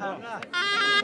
Ah!